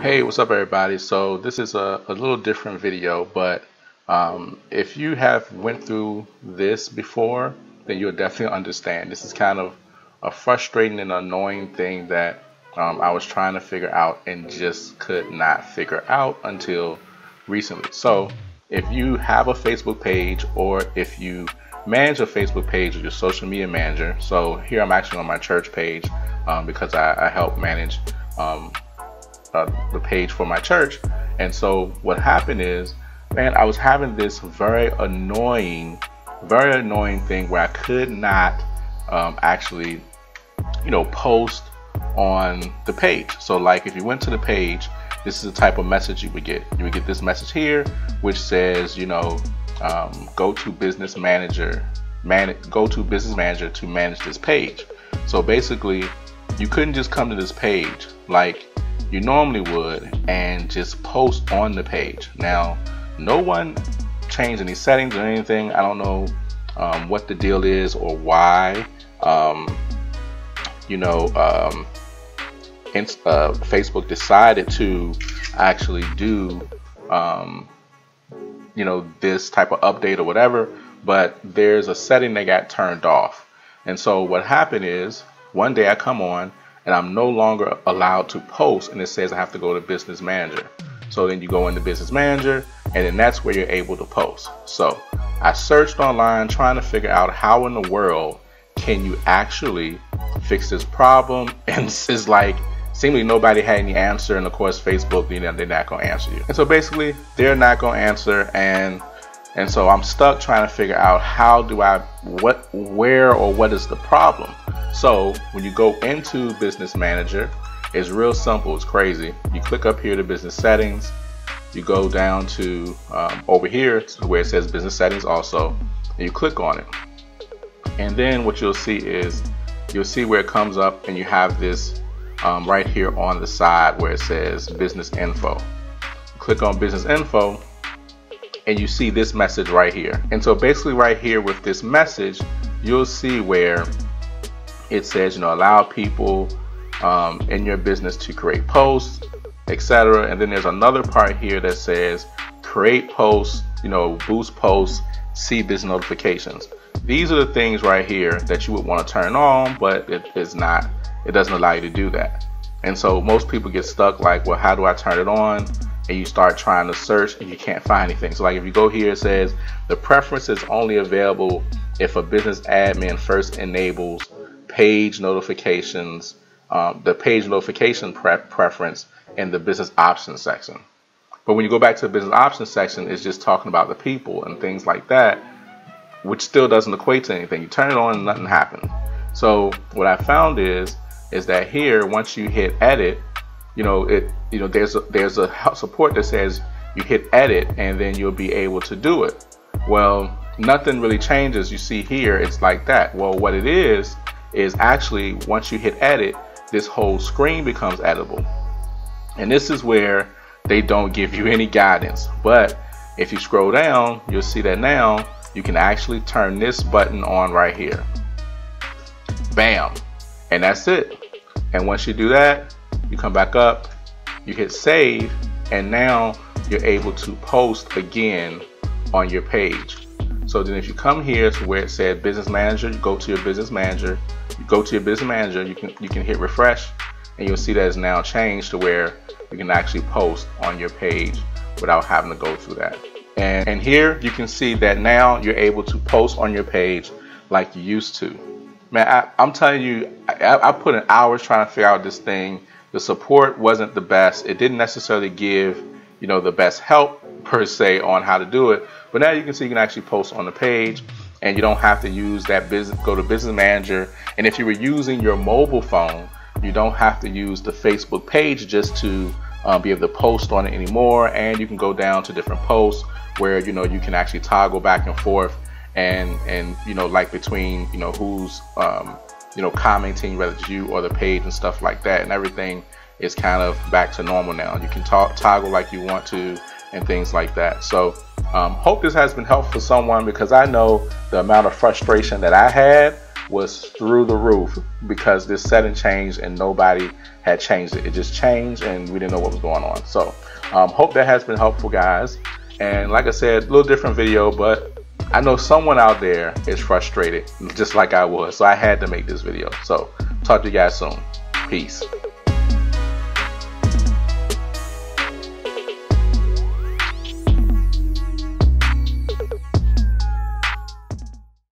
Hey, what's up everybody? So this is a, a little different video, but um, if you have went through this before, then you'll definitely understand. This is kind of a frustrating and annoying thing that um, I was trying to figure out and just could not figure out until recently. So if you have a Facebook page or if you manage a Facebook page with your social media manager, so here I'm actually on my church page um, because I, I help manage um, uh, the page for my church. And so what happened is, man, I was having this very annoying, very annoying thing where I could not um, actually, you know, post on the page. So like if you went to the page, this is the type of message you would get. You would get this message here, which says, you know, um, go to business manager, man, go to business manager to manage this page. So basically, you couldn't just come to this page like you normally would and just post on the page. Now, no one changed any settings or anything. I don't know um, what the deal is or why. Um, you know, um, uh, Facebook decided to actually do, um, you know, this type of update or whatever. But there's a setting that got turned off. And so what happened is one day I come on I'm no longer allowed to post and it says I have to go to business manager. So then you go into business manager and then that's where you're able to post. So I searched online trying to figure out how in the world can you actually fix this problem and it's like seemingly nobody had any answer and of course Facebook you know they're not gonna answer you and so basically they're not gonna answer and and so I'm stuck trying to figure out how do I what where or what is the problem so when you go into Business Manager, it's real simple. It's crazy. You click up here to Business Settings. You go down to um, over here to where it says Business Settings also, and you click on it. And then what you'll see is you'll see where it comes up, and you have this um, right here on the side where it says Business Info. Click on Business Info, and you see this message right here. And so basically right here with this message, you'll see where it says, you know, allow people um, in your business to create posts, etc. And then there's another part here that says create posts, you know, boost posts, see business notifications. These are the things right here that you would want to turn on, but it is not, it doesn't allow you to do that. And so most people get stuck like, well, how do I turn it on? And you start trying to search and you can't find anything. So like if you go here, it says the preference is only available if a business admin first enables page notifications, um, the page notification pre preference in the business options section. But when you go back to the business options section, it's just talking about the people and things like that, which still doesn't equate to anything. You turn it on and nothing happens. So what I found is is that here once you hit edit, you know it you know there's a, there's a support that says you hit edit and then you'll be able to do it. Well, nothing really changes. You see here, it's like that. Well, what it is is actually once you hit edit, this whole screen becomes editable. And this is where they don't give you any guidance. But if you scroll down, you'll see that now you can actually turn this button on right here. Bam. And that's it. And once you do that, you come back up, you hit save, and now you're able to post again on your page. So then if you come here to where it said business manager, you go to your business manager, you go to your business manager, you can you can hit refresh and you'll see that it's now changed to where you can actually post on your page without having to go through that. And, and here you can see that now you're able to post on your page like you used to. Man, I, am telling you, I, I put in hours trying to figure out this thing. The support wasn't the best. It didn't necessarily give, you know, the best help per se on how to do it. But now you can see you can actually post on the page and you don't have to use that business, go to business manager. And if you were using your mobile phone, you don't have to use the Facebook page just to uh, be able to post on it anymore. And you can go down to different posts where, you know, you can actually toggle back and forth and, and, you know, like between, you know, who's, um, you know, commenting, whether it's you or the page and stuff like that. And everything is kind of back to normal now. You can talk, toggle like you want to and things like that. So um, hope this has been helpful for someone because I know the amount of frustration that I had was through the roof because this setting changed and nobody had changed it. It just changed and we didn't know what was going on. So um, hope that has been helpful guys. And like I said, a little different video, but I know someone out there is frustrated just like I was. So I had to make this video. So talk to you guys soon. Peace.